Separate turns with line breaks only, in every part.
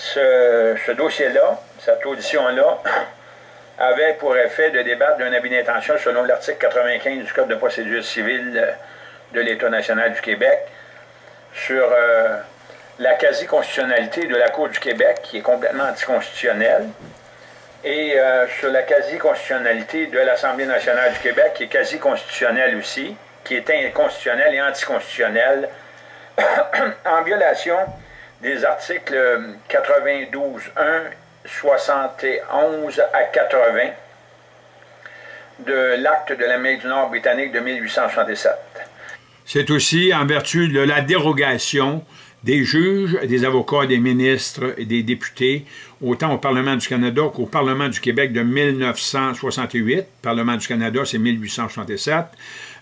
ce, dossier-là, cette audition-là, avait pour effet de débattre d'un avis d'intention selon l'article 95 du Code de procédure civile de l'État national du Québec sur euh, la quasi-constitutionnalité de la Cour du Québec, qui est complètement anticonstitutionnelle, et euh, sur la quasi-constitutionnalité de l'Assemblée nationale du Québec, qui est quasi-constitutionnelle aussi, qui est inconstitutionnelle et anticonstitutionnelle, en violation des articles 92.1 71 à 80 de l'acte de l'Amérique du Nord britannique de 1867.
C'est aussi en vertu de la dérogation des juges, des avocats, des ministres et des députés, autant au Parlement du Canada qu'au Parlement du Québec de 1968. Parlement du Canada, c'est 1867.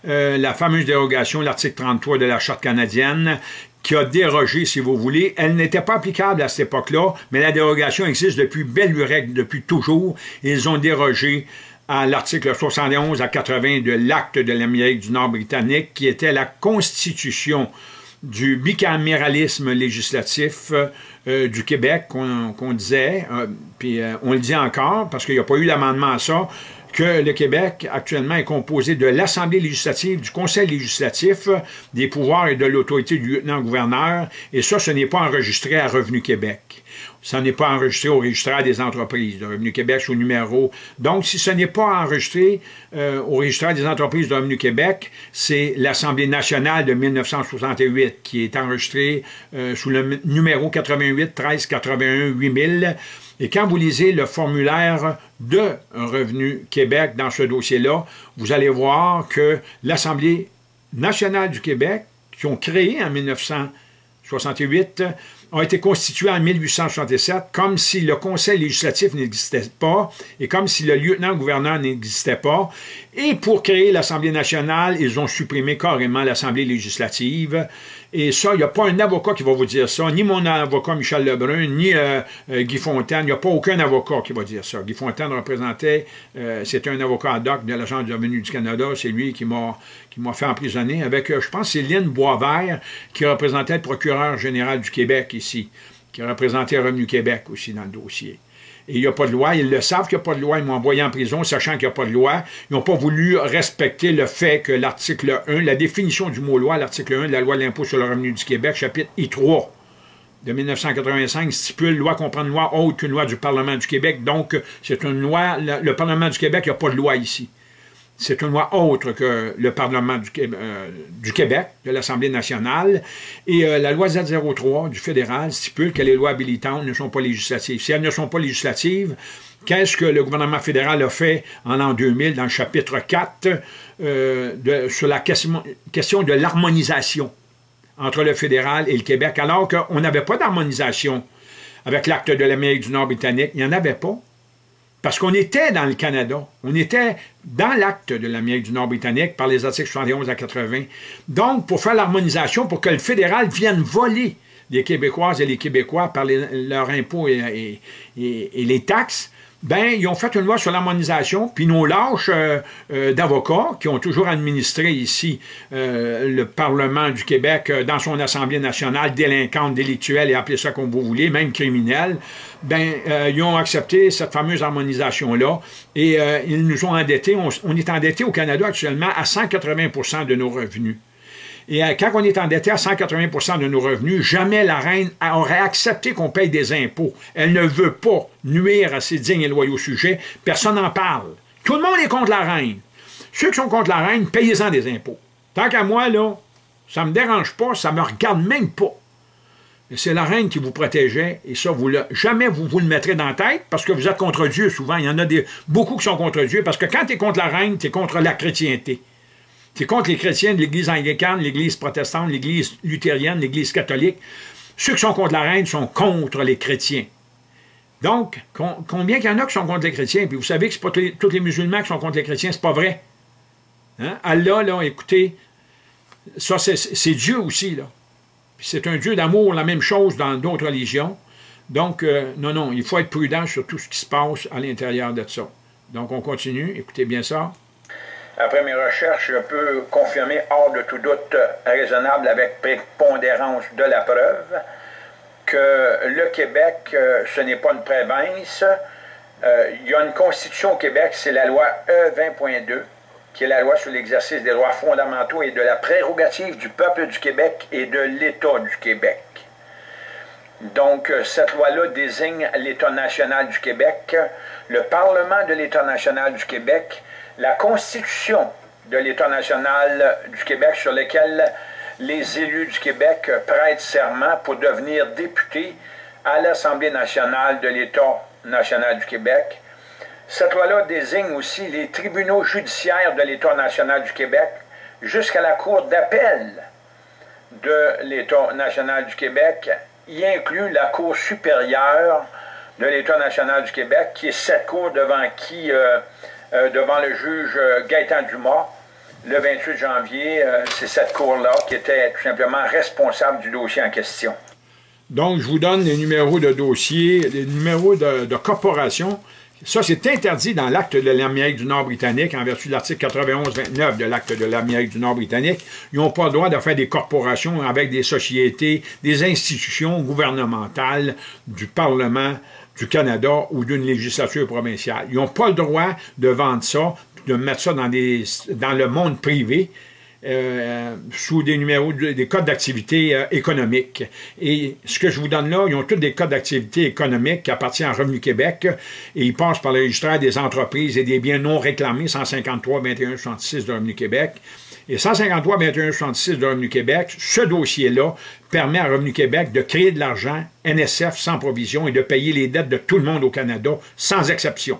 Euh, la fameuse dérogation, l'article 33 de la Charte canadienne, qui a dérogé, si vous voulez. Elle n'était pas applicable à cette époque-là, mais la dérogation existe depuis belle lurette, depuis toujours. Ils ont dérogé à l'article 71 à 80 de l'acte de l'Amérique du Nord britannique, qui était la constitution du bicaméralisme législatif euh, du Québec, qu'on disait, euh, puis euh, on le dit encore, parce qu'il n'y a pas eu l'amendement à ça, que le Québec actuellement est composé de l'Assemblée législative, du Conseil législatif, des pouvoirs et de l'autorité du lieutenant-gouverneur, et ça, ce n'est pas enregistré à Revenu Québec. Ça n'est pas enregistré au registraire des entreprises de Revenu Québec sous numéro. Donc, si ce n'est pas enregistré euh, au registraire des entreprises de Revenu Québec, c'est l'Assemblée nationale de 1968 qui est enregistrée euh, sous le numéro 88 13 81 8000 et quand vous lisez le formulaire de Revenu Québec dans ce dossier-là, vous allez voir que l'Assemblée nationale du Québec, qui ont créé en 1968, ont été constitués en 1867 comme si le conseil législatif n'existait pas et comme si le lieutenant-gouverneur n'existait pas. Et pour créer l'Assemblée nationale, ils ont supprimé carrément l'Assemblée législative. Et ça, il n'y a pas un avocat qui va vous dire ça, ni mon avocat Michel Lebrun, ni euh, euh, Guy Fontaine. Il n'y a pas aucun avocat qui va dire ça. Guy Fontaine représentait, euh, c'était un avocat ad hoc de l'Agence du revenu du Canada. C'est lui qui m'a fait emprisonner avec, je pense, c'est Lynn Boisvert, qui représentait le procureur général du Québec ici, qui représentait Revenu Québec aussi dans le dossier il n'y a pas de loi. Ils le savent qu'il n'y a pas de loi. Ils m'ont envoyé en prison sachant qu'il n'y a pas de loi. Ils n'ont pas voulu respecter le fait que l'article 1, la définition du mot loi, l'article 1 de la loi de l'impôt sur le revenu du Québec, chapitre I3 de 1985 stipule loi comprend une loi autre qu'une loi du Parlement du Québec. Donc, c'est une loi, le, Parlement du Québec, il n'y a pas de loi ici. C'est une loi autre que le Parlement du, euh, Québec, de l'Assemblée nationale. Et euh, la loi Z03 du fédéral stipule que les lois habilitantes ne sont pas législatives. Si elles ne sont pas législatives, qu'est-ce que le gouvernement fédéral a fait en l'an 2000 dans le chapitre 4 euh, sur la question, question de l'harmonisation entre le fédéral et le Québec, alors qu'on n'avait pas d'harmonisation avec l'acte de l'Amérique du Nord britannique? Il n'y en avait pas. Parce qu'on était dans le Canada, on était dans l'acte de l'Amérique du Nord britannique par les articles 71 à 80. Donc, pour faire l'harmonisation, pour que le fédéral vienne voler les Québécoises et les Québécois par leurs impôts et les taxes, ben, ils ont fait une loi sur l'harmonisation, puis nos lâches euh, euh, d'avocats, qui ont toujours administré ici euh, le Parlement du Québec dans son Assemblée nationale, délinquante, délictuelle, et appelez ça comme vous voulez, même criminelle, ben, ils ont accepté cette fameuse harmonisation-là, et ils nous ont endettés. On, est endetté au Canada actuellement à 180% de nos revenus. Et euh, quand on est endetté à 180% de nos revenus, jamais la reine aurait accepté qu'on paye des impôts. Elle ne veut pas nuire à ses dignes et loyaux sujets. Personne n'en parle. Tout le monde est contre la reine. Ceux qui sont contre la reine, payez-en des impôts. Tant qu'à moi, là, ça ne me dérange pas, ça ne me regarde même pas. C'est la reine qui vous protégeait, et ça, vous jamais vous vous le mettrez dans la tête, parce que vous êtes contre Dieu souvent. Il y en a des, beaucoup qui sont contre Dieu, parce que quand tu es contre la reine, tu es contre la chrétienté. C'est contre les chrétiens de l'Église anglicane, l'Église protestante, l'Église luthérienne, l'Église catholique. Ceux qui sont contre la reine sont contre les chrétiens. Donc, combien qu'il y en a qui sont contre les chrétiens? Puis vous savez que ce pas tous les, musulmans qui sont contre les chrétiens, c'est pas vrai. Hein? Allah, là, écoutez, ça, c'est Dieu aussi, là. C'est un Dieu d'amour, la même chose dans d'autres religions. Donc, euh, non, non, il faut être prudent sur tout ce qui se passe à l'intérieur de ça. Donc, on continue. Écoutez bien ça.
Après mes recherches, je peux confirmer hors de tout doute raisonnable avec prépondérance de la preuve que le Québec, euh, ce n'est pas une province. Euh, il y a une constitution au Québec, c'est la loi E20.2, qui est la loi sur l'exercice des droits fondamentaux et de la prérogative du peuple du Québec et de l'État du Québec. Donc, euh, cette loi-là désigne l'État national du Québec, le Parlement de l'État national du Québec, la Constitution de l'État national du Québec sur lequel les élus du Québec prêtent serment pour devenir députés à l'Assemblée nationale de l'État national du Québec. Cette loi-là désigne aussi les tribunaux judiciaires de l'État national du Québec jusqu'à la Cour d'appel de l'État national du Québec, y inclut la Cour supérieure de l'État national du Québec, qui est cette cour devant qui, euh, devant le juge euh, Gaëtan Dumas, le 28 janvier, c'est cette cour-là qui était tout simplement responsable du dossier en question.
Donc, je vous donne les numéros de dossier, les numéros de, de corporation. Ça, c'est interdit dans l'acte de l'Amérique du Nord britannique, en vertu de l'article 91-29 de l'acte de l'Amérique du Nord britannique. Ils n'ont pas le droit de faire des corporations avec des sociétés, des institutions gouvernementales, du Parlement du Canada ou d'une législature provinciale. Ils n'ont pas le droit de vendre ça, de mettre ça dans, le monde privé. Euh, sous des numéros, des codes d'activité euh, économique. Et ce que je vous donne là, ils ont tous des codes d'activité économique qui appartiennent à Revenu Québec et ils passent par le registraire des entreprises et des biens non réclamés, 153 21 66 de Revenu Québec. Et 153 21 66 de Revenu Québec, ce dossier-là permet à Revenu Québec de créer de l'argent NSF sans provision et de payer les dettes de tout le monde au Canada sans exception.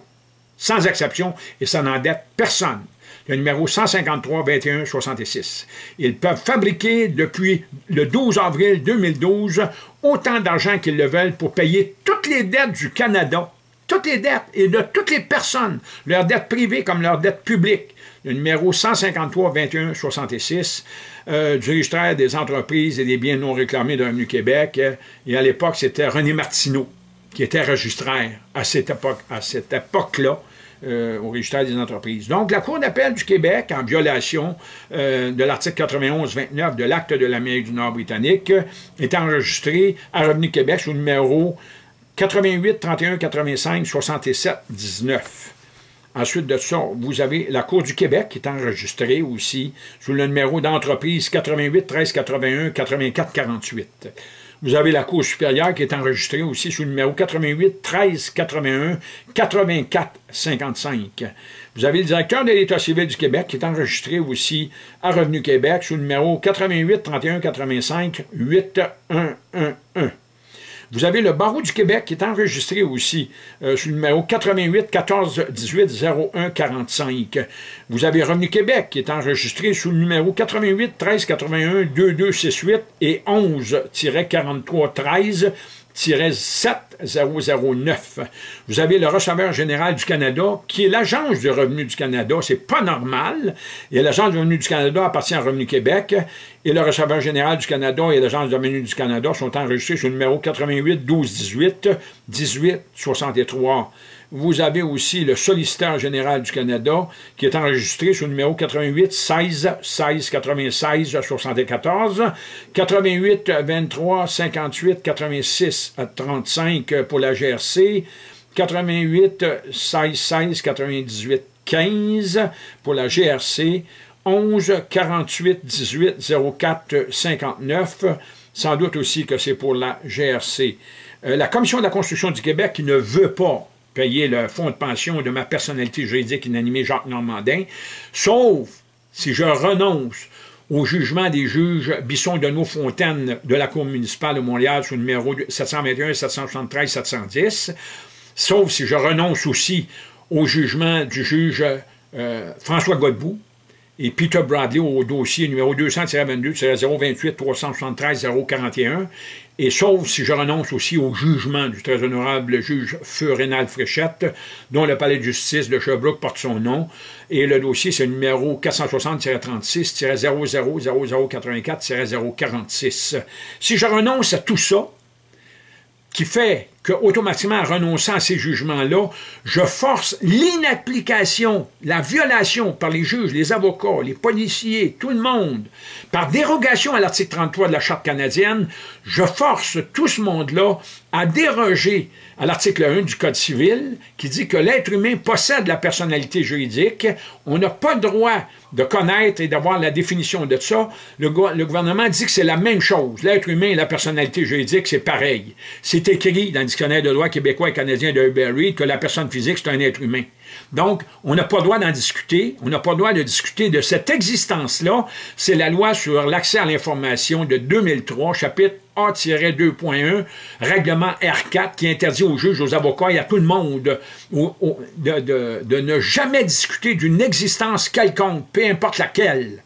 Sans exception, et ça n'endette personne le numéro 153 21 66. Ils peuvent fabriquer depuis le 12 avril 2012 autant d'argent qu'ils le veulent pour payer toutes les dettes du Canada, toutes les dettes et de toutes les personnes, leurs dettes privées comme leurs dettes publiques. Le numéro 153 21 66 du registre des entreprises et des biens non réclamés de Revenu Québec. Et à l'époque, c'était René Martineau qui était registraire à cette époque-là. Euh, au registre des entreprises. Donc, la Cour d'appel du Québec, en violation euh, de l'article 91-29 de l'Acte de l'Amérique du Nord britannique, est enregistrée à Revenu Québec sous le numéro 88 31 85 67 19. Ensuite de ça, vous avez la Cour du Québec qui est enregistrée aussi sous le numéro d'entreprise 88 13 81 84 48. Vous avez la Cour supérieure qui est enregistrée aussi sous le numéro 88 13 81 84 55. Vous avez le directeur de l'État civil du Québec qui est enregistré aussi à Revenu Québec sous le numéro 88 31 85 8111. Vous avez le barreau du Québec qui est enregistré aussi euh, sous le numéro 88 14 18 01 45. Vous avez Revenu Québec qui est enregistré sous le numéro 88 13 81 2268 et 11 43 13 7009. Vous avez le receveur général du Canada, qui est l'Agence du revenu du Canada. C'est pas normal. Et l'Agence du revenu du Canada appartient à Revenu Québec. Et le receveur général du Canada et l'Agence du revenu du Canada sont enregistrés sur le numéro 88 12 18 18 63. Vous avez aussi le solliciteur général du Canada qui est enregistré sous le numéro 88 16 16 96 74 88 23 58 86 35 pour la GRC 88 16 16 98 15 pour la GRC 11 48 18 04 59 sans doute aussi que c'est pour la GRC. Euh, la Commission de la construction du Québec ne veut pas payer le fonds de pension de ma personnalité juridique inanimée Jacques Normandin, sauf si je renonce au jugement des juges Bisson de Fontaine de la Cour municipale de Montréal sous le numéro 721 773 710, sauf si je renonce aussi au jugement du juge euh, François Godbout et Peter Bradley au dossier numéro 200-22-028-373-041, et sauf si je renonce aussi au jugement du très honorable juge Feu Rénal Fréchette, dont le palais de justice de Sherbrooke porte son nom, et le dossier c'est le numéro 460-36-000084-046. Si je renonce à tout ça, qui fait qu'automatiquement, en renonçant à ces jugements-là, je force l'inapplication, la violation par les juges, les avocats, les policiers, tout le monde, par dérogation à l'article 33 de la Charte canadienne, je force tout ce monde-là à déroger à l'article 1 du Code civil qui dit que l'être humain possède la personnalité juridique. On n'a pas le droit de connaître et d'avoir la définition de ça. Le, gouvernement dit que c'est la même chose. L'être humain et la personnalité juridique, c'est pareil. C'est écrit dans le dictionnaire de droit québécois et canadien de Hubert Reid que la personne physique, c'est un être humain. Donc, on n'a pas le droit d'en discuter. On n'a pas le droit de discuter de cette existence-là. C'est la loi sur l'accès à l'information de 2003, chapitre A-2.1, règlement R4, qui interdit aux juges, aux avocats et à tout le monde de, ne jamais discuter d'une existence quelconque, peu importe laquelle.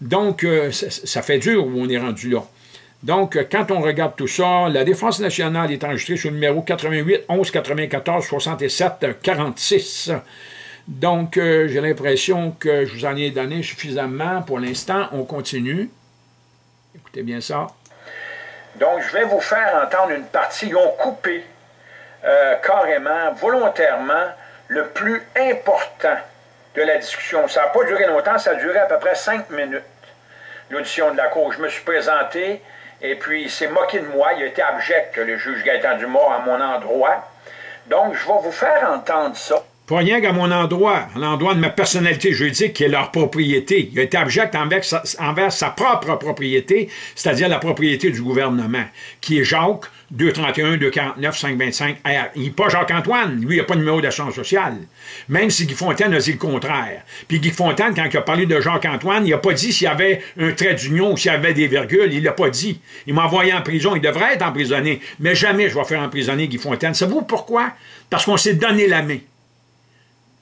Donc, euh, ça, fait dur où on est rendu là. Donc, quand on regarde tout ça, la Défense nationale est enregistrée sur le numéro 88 11 94 67 46. Donc, euh, j'ai l'impression que je vous en ai donné suffisamment. Pour l'instant, on continue. Écoutez bien ça.
Donc, je vais vous faire entendre une partie. Ils ont coupé euh, carrément, volontairement, le plus important de la discussion. Ça n'a pas duré longtemps, ça a duré à peu près cinq minutes, l'audition de la Cour. Je me suis présenté et puis, il s'est moqué de moi. Il a été abject, le juge Gaëtan Dumas, à mon endroit. Donc, je vais vous faire entendre ça.
Pas rien qu'à mon endroit, à l'endroit de ma personnalité juridique qui est leur propriété. Il a été abject envers sa, propre propriété, c'est-à-dire la propriété du gouvernement, qui est Jacques 231, 249, 525 R. Il n'est pas Jacques-Antoine. Lui, il n'a pas de numéro d'assurance sociale. Même si Guy Fontaine a dit le contraire. Puis Guy Fontaine, quand il a parlé de Jacques-Antoine, il n'a pas dit s'il y avait un trait d'union ou s'il y avait des virgules. Il l'a pas dit. Il m'a envoyé en prison. Il devrait être emprisonné. Mais jamais je vais faire emprisonner Guy Fontaine. Savez-vous pourquoi? Parce qu'on s'est donné la main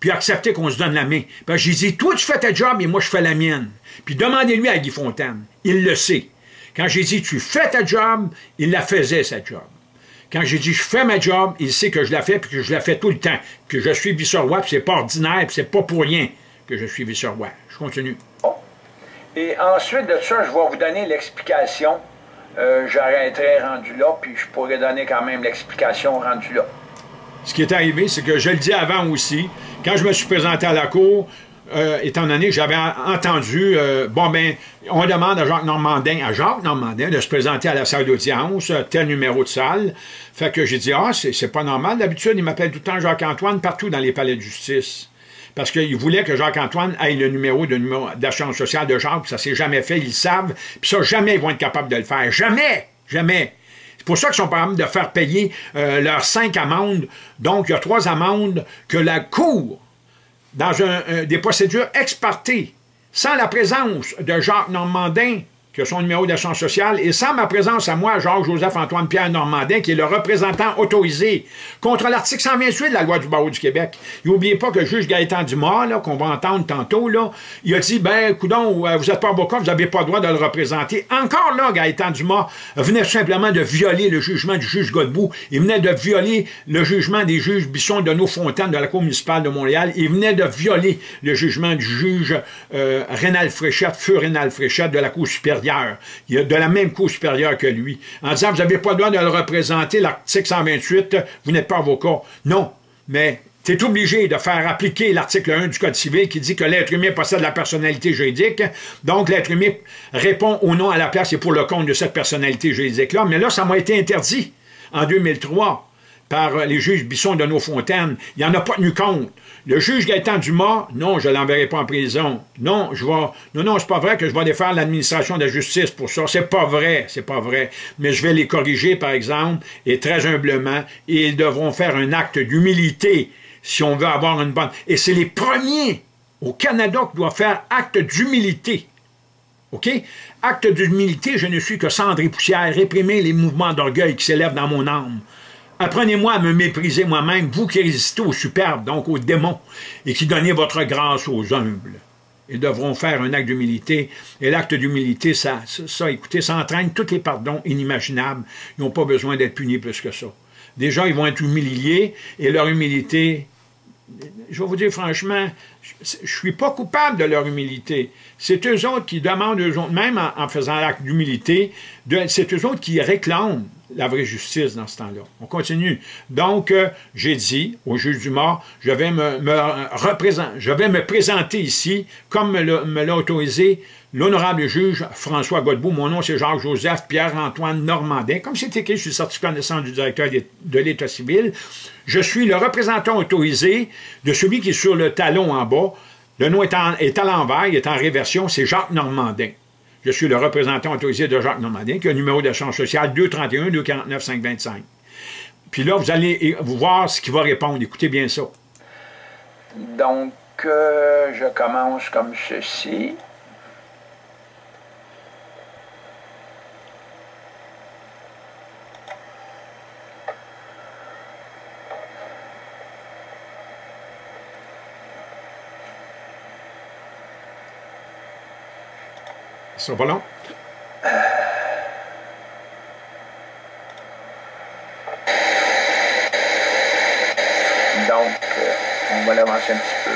puis accepter qu'on se donne la main. Puis j'ai dit, toi, tu fais ta job et moi, je fais la mienne. Puis demandez-lui à Guy Fontaine. Il le sait. Quand j'ai dit, tu fais ta job, il la faisait, sa job. Quand j'ai dit, je fais ma job, il sait que je la fais, puis que je la fais tout le temps. Que je suis vice-roi, puis c'est pas ordinaire, puis c'est pas pour rien que je suis vice-roi. Je continue.
Et ensuite de ça, je vais vous donner l'explication. Euh, J'arrêterai rendu là, puis je pourrais donner quand même l'explication rendu là.
Ce qui est arrivé, c'est que je le dis avant aussi, quand je me suis présenté à la cour, euh, étant donné que j'avais entendu, euh, bon ben, on demande à Jacques Normandin, à Jacques Normandin de se présenter à la salle d'audience, euh, tel numéro de salle. Fait que j'ai dit, ah, c'est pas normal. D'habitude, il m'appelle tout le temps Jacques-Antoine partout dans les palais de justice. Parce qu'il voulait que Jacques-Antoine ait le numéro d'assurance sociale de Jacques, ça s'est jamais fait, ils le savent. Puis ça, jamais ils vont être capables de le faire. Jamais! Jamais! C'est pour ça qu'ils sont capables de faire payer leurs cinq amendes. Donc, il y a trois amendes que la Cour dans des procédures ex sans la présence de Jacques Normandin, que son numéro d'assurance sociale, et sans ma présence à moi, Georges-Joseph-Antoine-Pierre Normandin, qui est le représentant autorisé contre l'article 128 de la loi du barreau du Québec. N'oubliez pas que le juge Gaëtan Dumas, qu'on va entendre tantôt, là, il a dit, ben, coudon, euh, vous n'êtes pas avocat, vous n'avez pas le droit de le représenter. Encore là, Gaëtan Dumas venait simplement de violer le jugement du juge Godbout. Il venait de violer le jugement des juges Bisson de Nos-Fontaines de la Cour municipale de Montréal. Il venait de violer le jugement du juge euh, Rénal Fréchette, feu Rénal Fréchette de la Cour supérieure il de la même Cour supérieure que lui, en disant, vous n'avez pas le droit de le représenter, l'article 128, vous n'êtes pas avocat. Non, mais tu es obligé de faire appliquer l'article 1 du Code civil qui dit que l'être humain possède la personnalité juridique. Donc, l'être humain répond au nom à la place et pour le compte de cette personnalité juridique-là. Mais là, ça m'a été interdit en 2003 par les juges Bisson de Nos-Fontaines. Il n'y en a pas tenu compte. Le juge Gaëtan Dumas, non, je ne l'enverrai pas en prison. Non, je vais. Non, non, c'est pas vrai que je vais défaire l'administration de la justice pour ça. C'est pas vrai, c'est pas vrai. Mais je vais les corriger, par exemple, et très humblement, et ils devront faire un acte d'humilité si on veut avoir une bonne. Et c'est les premiers au Canada qui doivent faire acte d'humilité. OK? Acte d'humilité, je ne suis que cendre et poussière, réprimer les mouvements d'orgueil qui s'élèvent dans mon âme. Apprenez-moi à me mépriser moi-même, vous qui résistez aux superbes, donc aux démons, et qui donnez votre grâce aux humbles. Ils devront faire un acte d'humilité. Et l'acte d'humilité, ça, ça, écoutez, ça entraîne tous les pardons inimaginables. Ils n'ont pas besoin d'être punis plus que ça. Déjà, ils vont être humiliés, et leur humilité, je vais vous dire franchement, je ne suis pas coupable de leur humilité. C'est eux autres qui demandent, eux autres, même en, en faisant l'acte d'humilité, c'est eux autres qui réclament la vraie justice dans ce temps-là. On continue. Donc, euh, j'ai dit au juge du mort, je vais me, présenter ici, comme me l'a autorisé l'honorable juge François Godbout. Mon nom, c'est Jacques-Joseph Pierre-Antoine Normandin. Comme c'est écrit sur le certificat de naissance du directeur de l'État civil, je suis le représentant autorisé de celui qui est sur le talon en bas. Le nom est, est à l'envers, il est en réversion, c'est Jacques Normandin. Je suis le représentant autorisé de Jacques Normandin, qui a un numéro d'échange social 231-249-525. Puis là, vous allez voir ce qu'il va répondre. Écoutez bien ça.
Donc, euh, je commence comme ceci.
Ce pas.
Donc, euh, on va l'avancer un petit peu.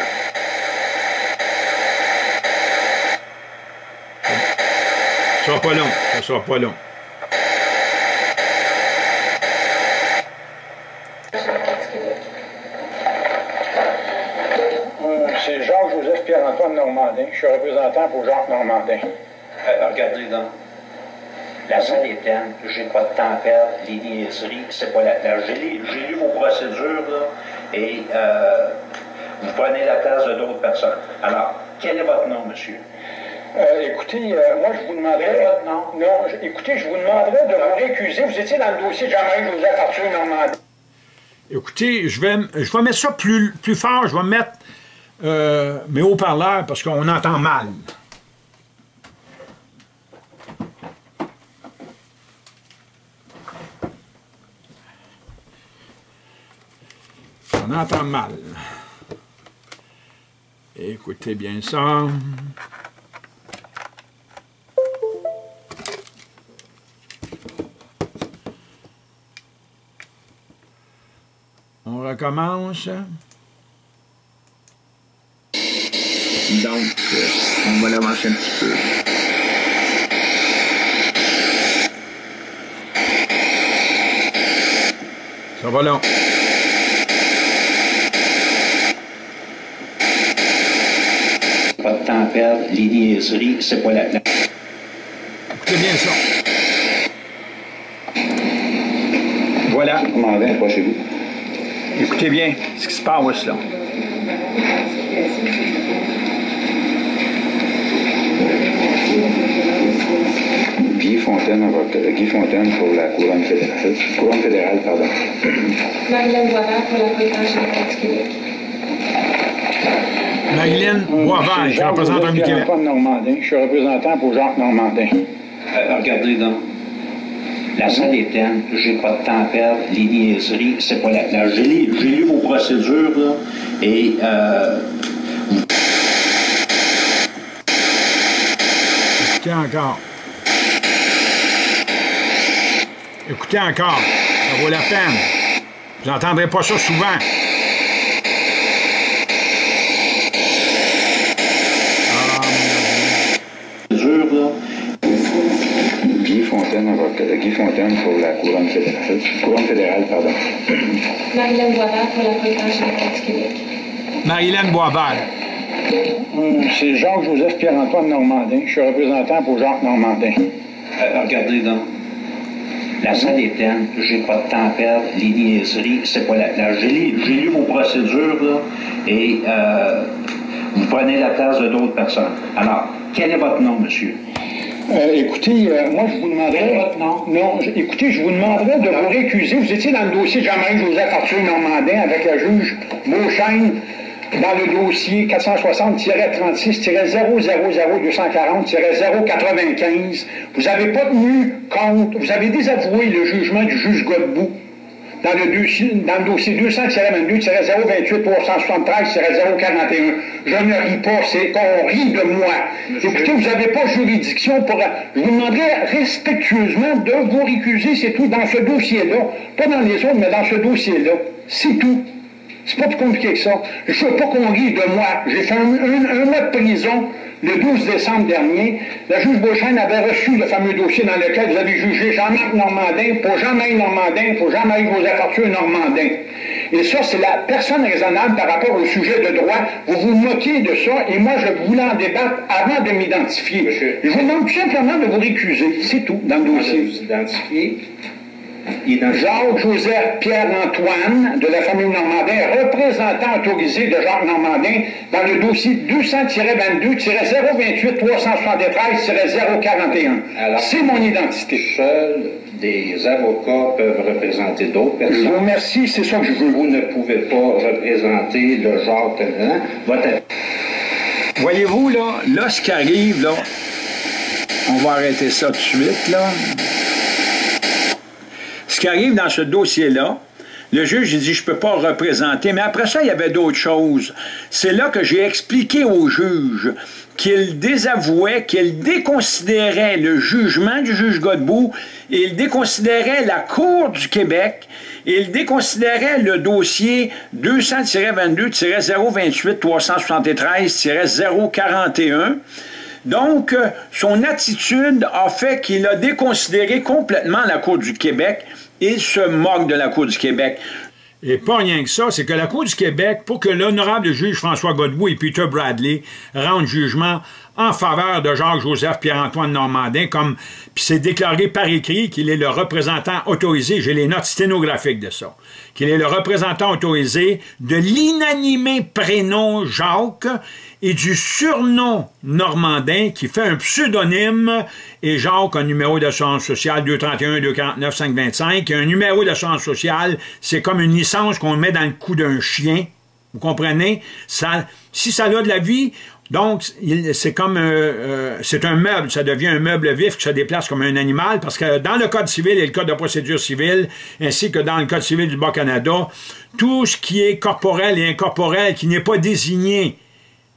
Ça sera pas long. Ça sera pas long.
C'est Jacques-Joseph Pierre-Antoine Normandin. Je suis représentant pour Jacques Normandin.
Euh, regardez donc. La salle est pleine, j'ai pas de temps à perdre, les niaiseries, c'est pas la place. J'ai lu vos procédures, là, et euh, vous prenez la place de d'autres personnes. Alors, quel est votre nom, monsieur?
Euh, écoutez, euh, moi, je vous demanderais... votre nom? Non, écoutez, je vous demanderais de vous récuser. Vous étiez dans le dossier de Jean-Marie Joseph Arthur Normandie.
Écoutez, je vais, je vais mettre ça plus, plus fort. Je vais mettre mes haut-parleurs parce qu'on entend mal. On entend mal. Écoutez bien ça. On recommence.
Donc, euh, on va l'avancer un petit peu.
Ça va long.
Perdre, les niaiseries, c'est pas la
Écoutez bien ça.
Voilà.
Comment va, chez vous?
Écoutez bien ce qui se passe là.
Guy Fontaine, Guy Fontaine pour la couronne fédérale. Couronne fédérale, pardon.
Boisvert pour la présidence générale du Québec.
Marilyn Boisvert, qui représente un Québec.
Normandin. Je suis représentant pour Jacques Normandin.
Euh, regardez donc. La salle est pleine, j'ai pas de temps à perdre, les niaiseries, c'est pas la place. J'ai lu, vos procédures, là, et euh,
Écoutez encore. Écoutez encore. Ça vaut la peine. Vous n'entendrez pas ça souvent.
Guy Fontaine pour la couronne fédérale. Couronne fédérale, pardon.
Marilyn Boisvert pour la présidence générale du Québec.
Marilyn Boisvert.
Hum, c'est Jacques-Joseph Pierre-Antoine Normandin. Je suis représentant pour Jacques Normandin.
Euh, regardez donc. La salle est pleine, j'ai pas de temps à perdre, les niaiseries, c'est pas la place. J'ai lu, vos procédures, là, et euh, vous prenez la place de d'autres personnes. Alors, quel est votre nom, monsieur?
Euh, écoutez, euh, moi, je vous demanderais...
Non.
Non, écoutez, je vous demanderais de vous récuser. Vous étiez dans le dossier de Jean-Marie Joseph Arthur Normandin avec la juge Beauchesne dans le dossier 460-36-000-240-095. Vous n'avez pas tenu compte, vous avez désavoué le jugement du juge Godbout dans le, dans le dossier 200-22-028 pour 173-041. Je ne ris pas, c'est qu'on rit de moi. Écoutez, vous n'avez pas juridiction pour... Je vous demanderais respectueusement de vous récuser, c'est tout, dans ce dossier-là. Pas dans les autres, mais dans ce dossier-là. C'est tout. C'est pas plus compliqué que ça. Je veux pas qu'on rit de moi. J'ai fait un, mois de prison le 12 décembre dernier, la juge Beauchesne avait reçu le fameux dossier dans lequel vous avez jugé Jean-Marc Normandin pour Jean-Marie Normandin, pour Jean-Marie Joseph Arthur Normandin. Et ça, c'est la personne raisonnable par rapport au sujet de droit. Vous vous moquez de ça, et moi, je voulais en débattre avant de m'identifier. Je vous demande tout simplement de vous récuser, c'est tout, dans le dossier.
Vous identifier.
Jacques-Joseph Pierre-Antoine de la famille Normandin, représentant autorisé de Jacques Normandin dans le dossier 200-22-028-373-041. C'est mon identité.
Seuls des avocats peuvent représenter d'autres
Je
personnes.
vous remercie, c'est ça que je veux.
Vous ne pouvez pas représenter le genre hein? Votre
Voyez-vous, là, là, ce qui arrive, là, on va arrêter ça tout de suite, là. Arrive dans ce dossier-là, le juge dit je peux pas représenter, mais après ça il y avait d'autres choses. C'est là que j'ai expliqué au juge qu'il désavouait, qu'il déconsidérait le jugement du juge Godbout, il déconsidérait la Cour du Québec, il déconsidérait le dossier 200-22-028-373-041. Donc, euh, son attitude a fait qu'il a déconsidéré complètement la Cour du Québec. Il se moque de la Cour du Québec.
Et pas rien que ça, c'est que la Cour du Québec, pour que l'honorable juge François Godbout et Peter Bradley rendent jugement en faveur de Jacques-Joseph Pierre-Antoine Normandin, comme puis c'est déclaré par écrit qu'il est le représentant autorisé, j'ai les notes sténographiques de ça, qu'il est le représentant autorisé de l'inanimé prénom Jacques et du surnom Normandin qui fait un pseudonyme et Jacques un numéro d'assurance sociale 231 249 525 et un numéro d'assurance sociale, c'est comme une licence qu'on met dans le cou d'un chien. Vous comprenez? Si ça a de la vie, donc, c'est comme euh, c'est un meuble, ça devient un meuble vif qui se déplace comme un animal, parce que dans le Code civil et le Code de procédure civile, ainsi que dans le Code civil du Bas-Canada, tout ce qui est corporel et incorporel, qui n'est pas désigné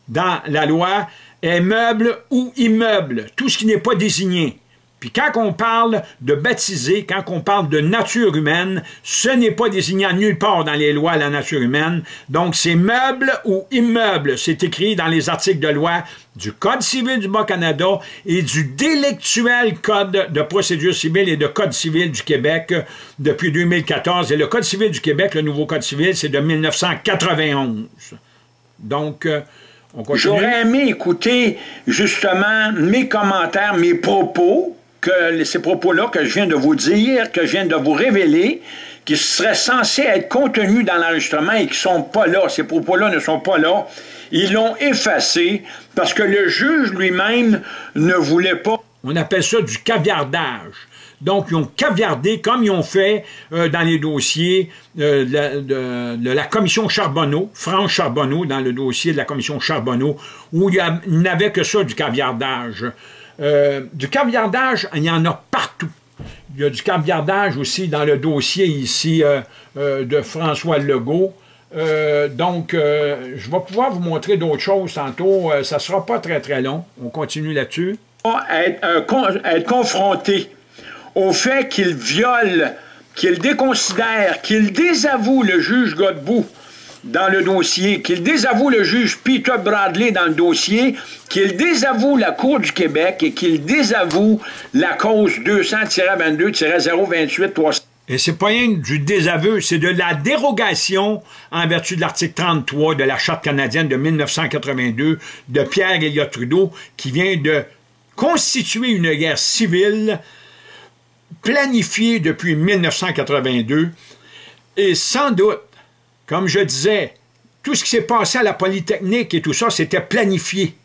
dans la loi, est meuble ou immeuble, tout ce qui n'est pas désigné. Puis quand on parle de baptiser, quand on parle de nature humaine, ce n'est pas désigné nulle part dans les lois la nature humaine. Donc c'est meuble ou immeuble. C'est écrit dans les articles de loi du Code civil du Bas-Canada et du délectuel Code de procédure civile et de Code civil du Québec depuis 2014. Et le Code civil du Québec, le nouveau Code civil, c'est de 1991. Donc, euh.
J'aurais aimé écouter justement mes commentaires, mes propos, que ces propos-là que je viens de vous dire, que je viens de vous révéler, qui seraient censés être contenus dans l'enregistrement et qui ne sont pas là. Ces propos-là ne sont pas là. Ils l'ont effacé parce que le juge lui-même ne voulait pas.
On appelle ça du caviardage. Donc, ils ont caviardé comme ils ont fait euh, dans les dossiers euh, de, la, commission Charbonneau, France Charbonneau, dans le dossier de la commission Charbonneau, où il n'avait que ça du caviardage. Euh, du caviardage, il y en a partout. Il y a du caviardage aussi dans le dossier ici de François Legault. donc, je vais pouvoir vous montrer d'autres choses tantôt. ça ne sera pas très, très long. On continue là-dessus.
Être, être confronté au fait qu'il viole, qu'il déconsidère, qu'il désavoue le juge Godbout dans le dossier, qu'il désavoue le juge Peter Bradley dans le dossier, qu'il désavoue la Cour du Québec et qu'il désavoue la cause 200-22-028-300.
Et c'est pas rien du désaveu, c'est de la dérogation en vertu de l'article 33 de la Charte canadienne de 1982 de Pierre Elliott Trudeau qui vient de constituer une guerre civile planifié depuis 1982 et sans doute, comme je disais, tout ce qui s'est passé à la Polytechnique et tout ça, c'était planifié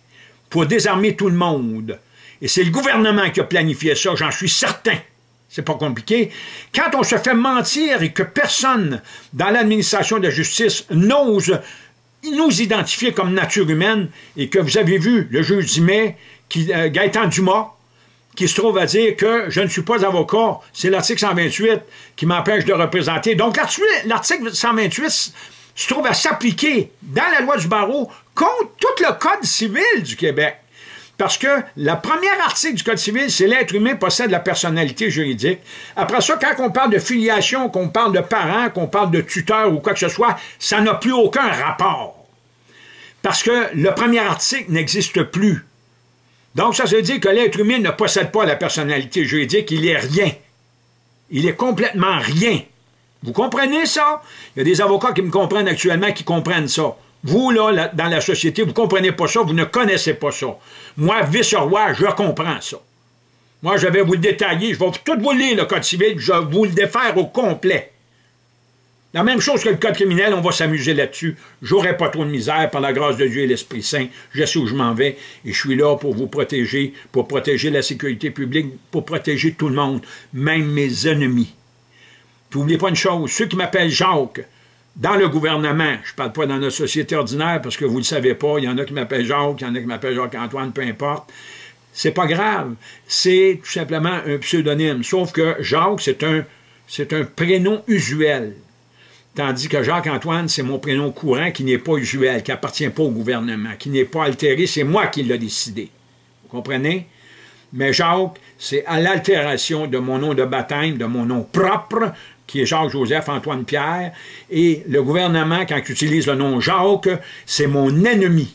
pour désarmer tout le monde. Et c'est le gouvernement qui a planifié ça, j'en suis certain. C'est pas compliqué. Quand on se fait mentir et que personne dans l'administration de justice n'ose nous identifier comme nature humaine et que vous avez vu le Dimet, qui, euh, Gaëtan Dumas, qui se trouve à dire que je ne suis pas avocat, c'est l'article 128 qui m'empêche de représenter. Donc l'article 128 se trouve à s'appliquer dans la loi du barreau contre tout le Code civil du Québec. Parce que le premier article du Code civil, c'est l'être humain possède la personnalité juridique. Après ça, quand on parle de filiation, qu'on parle de parents, qu'on parle de tuteurs ou quoi que ce soit, ça n'a plus aucun rapport. Parce que le premier article n'existe plus. Donc, ça veut dire que l'être humain ne possède pas la personnalité juridique, il est rien. Il est complètement rien. Vous comprenez ça? Il y a des avocats qui me comprennent actuellement qui comprennent ça. Vous, là, dans la société, vous ne comprenez pas ça, vous ne connaissez pas ça. Moi, vice-roi, je comprends ça. Moi, je vais vous le détailler, je vais tout vous lire, le Code civil, je vais vous le défaire au complet. La même chose que le Code criminel, on va s'amuser là-dessus. J'aurai pas trop de misère par la grâce de Dieu et l'Esprit Saint. Je sais où je m'en vais et je suis là pour vous protéger, pour protéger la sécurité publique, pour protéger tout le monde, même mes ennemis. n'oubliez pas une chose, ceux qui m'appellent Jacques, dans le gouvernement, je ne parle pas dans notre société ordinaire parce que vous ne le savez pas, il y en a qui m'appellent Jacques, il y en a qui m'appellent Jacques-Antoine, peu importe. C'est pas grave. C'est tout simplement un pseudonyme. Sauf que Jacques, c'est un, c'est un prénom usuel. Tandis que Jacques-Antoine, c'est mon prénom courant qui n'est pas usuel, qui n'appartient pas au gouvernement, qui n'est pas altéré, c'est moi qui l'ai décidé. Vous comprenez? Mais Jacques, c'est à l'altération de mon nom de baptême, de mon nom propre, qui est Jacques-Joseph Antoine Pierre, et le gouvernement, quand il utilise le nom Jacques, c'est mon ennemi.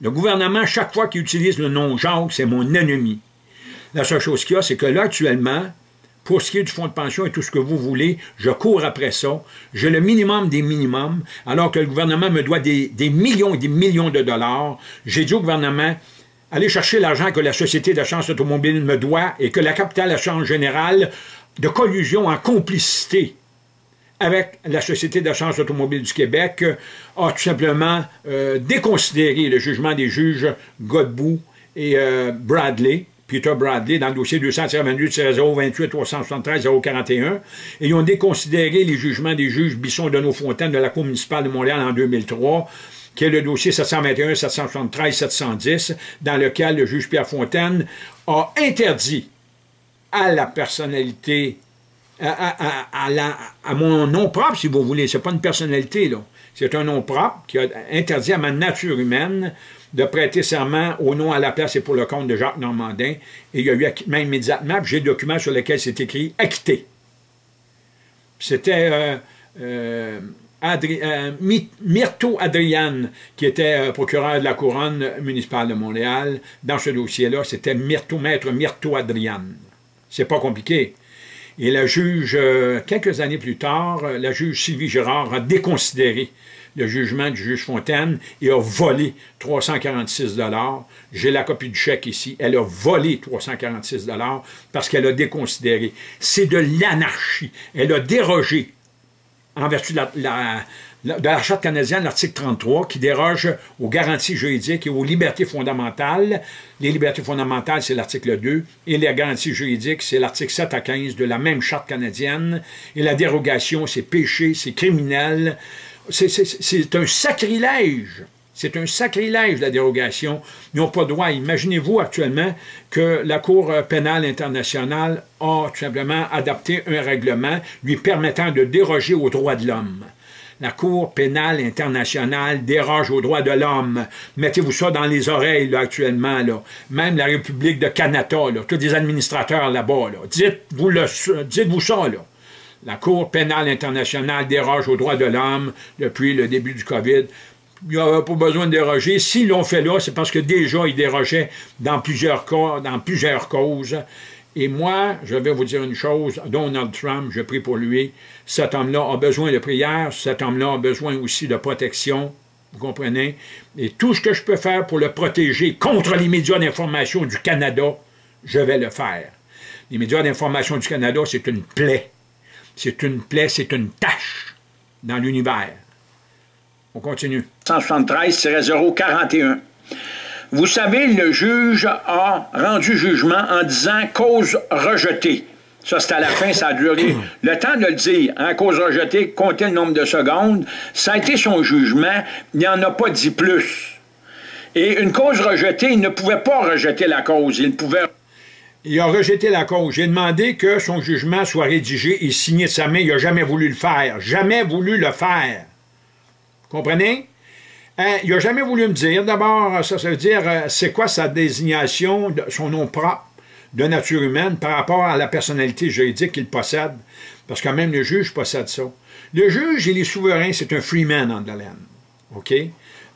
Le gouvernement, chaque fois qu'il utilise le nom Jacques, c'est mon ennemi. La seule chose qu'il y a, c'est que là, actuellement, pour ce qui est du fonds de pension et tout ce que vous voulez, je cours après ça. J'ai le minimum des minimums, alors que le gouvernement me doit des, millions et des millions de dollars. J'ai dit au gouvernement, allez chercher l'argent que la Société d'assurance automobile me doit et que la capitale assurance générale, de collusion en complicité avec la Société d'assurance automobile du Québec, a tout simplement euh, déconsidéré le jugement des juges Godbout et euh, Bradley, Peter Bradley, dans le dossier 222 373 041 et ils ont déconsidéré les jugements des juges Bisson de Fontaine de la Cour municipale de Montréal en 2003, qui est le dossier 721, 773, 710, dans lequel le juge Pierre Fontaine a interdit à la personnalité à, mon nom propre, si vous voulez. C'est pas une personnalité, là. C'est un nom propre qui a interdit à ma nature humaine de prêter serment au nom à la place et pour le compte de Jacques Normandin. Et il y a eu acquittement immédiatement, j'ai le document sur lequel c'est écrit acquitté. C'était euh, euh, euh Myrto Adriane, qui était procureur de la couronne municipale de Montréal. Dans ce dossier-là, c'était Myrto, maître Myrto Adriane. C'est pas compliqué. Et la juge, euh, quelques années plus tard, euh, la juge Sylvie Girard a déconsidéré le jugement du juge Fontaine et a volé 346 J'ai la copie du chèque ici. Elle a volé 346 parce qu'elle a déconsidéré. C'est de l'anarchie. Elle a dérogé en vertu de la, de la Charte canadienne, l'article 33, qui déroge aux garanties juridiques et aux libertés fondamentales. Les libertés fondamentales, c'est l'article 2, et les garanties juridiques, c'est l'article 7 à 15 de la même Charte canadienne. Et la dérogation, c'est péché, c'est criminel. C'est un sacrilège. C'est un sacrilège, la dérogation. Ils n'ont pas droit. Imaginez-vous actuellement que la Cour pénale internationale a tout simplement adapté un règlement lui permettant de déroger aux droits de l'homme. La Cour pénale internationale déroge aux droits de l'homme. Mettez-vous ça dans les oreilles actuellement. Là. Même la République de Canada, tous les administrateurs là-bas. Là. Dites-vous, dites-vous ça. Là. La Cour pénale internationale déroge aux droits de l'homme depuis le début du COVID. Il n'y a pas besoin de déroger. S'ils l'ont fait là, c'est parce que déjà, ils dérogeaient dans plusieurs cas, dans plusieurs causes. Et moi, je vais vous dire une chose, Donald Trump, je prie pour lui, cet homme-là a besoin de prière, cet homme-là a besoin aussi de protection, vous comprenez? Et tout ce que je peux faire pour le protéger contre les médias d'information du Canada, je vais le faire. Les médias d'information du Canada, c'est une plaie. C'est une plaie, c'est une tâche dans l'univers. On continue. 173-041. Vous savez, le juge a rendu jugement en disant cause rejetée. Ça, c'est à la fin, ça a duré le temps de le dire. En cause rejetée, compter le nombre de secondes. Ça a été son jugement. Il n'en a pas dit plus. Et une cause rejetée, il ne pouvait pas rejeter la cause. Il pouvait. Il a rejeté la cause. J'ai demandé que son jugement soit rédigé et signé de sa main. Il n'a jamais voulu le faire. Jamais voulu le faire. Vous comprenez? Hein, il n'a jamais voulu me dire. D'abord, ça, veut dire, euh, c'est quoi sa désignation, son nom propre de nature humaine par rapport à la personnalité juridique qu'il possède? Parce que même le juge possède ça. Le juge, il est souverain, c'est un freeman en Vous OK?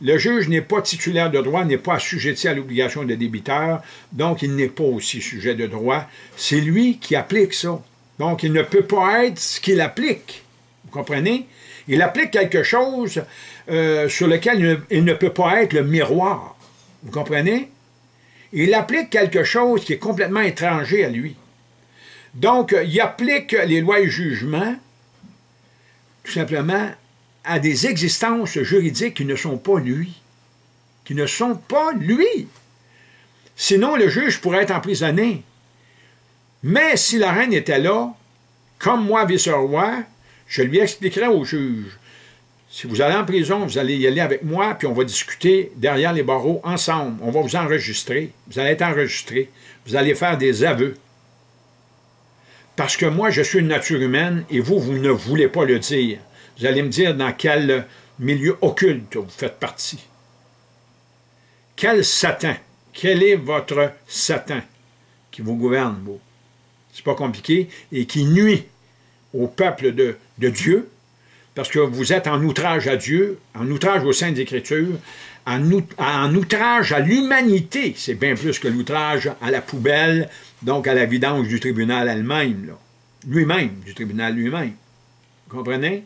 Le juge n'est pas titulaire de droit, n'est pas assujetti à l'obligation de débiteur, donc il n'est pas aussi sujet de droit. C'est lui qui applique ça. Donc il ne peut pas être ce qu'il applique. Vous comprenez? Il applique quelque chose euh, sur lequel il ne, il ne peut pas être le miroir. Vous comprenez? Il applique quelque chose qui est complètement étranger à lui. Donc, il applique les lois et jugements, tout simplement, à des existences juridiques qui ne sont pas lui. Qui ne sont pas lui. Sinon, le juge pourrait être emprisonné. Mais si la reine était là, comme moi, vice-roi, je lui expliquerai au juge. Si vous allez en prison, vous allez y aller avec moi, puis on va discuter derrière les barreaux ensemble. On va vous enregistrer. Vous allez être enregistré. Vous allez faire des aveux. Parce que moi, je suis une nature humaine et vous, vous ne voulez pas le dire. Vous allez me dire dans quel milieu occulte vous faites partie. Quel Satan? Quel est votre Satan qui vous gouverne, vous? C'est pas compliqué et qui nuit au peuple de, Dieu, parce que vous êtes en outrage à Dieu, en outrage aux Saintes Écritures, en, en outrage à l'humanité. C'est bien plus que l'outrage à la poubelle, donc à la vidange du tribunal elle-même, lui-même, du tribunal lui-même. Vous comprenez?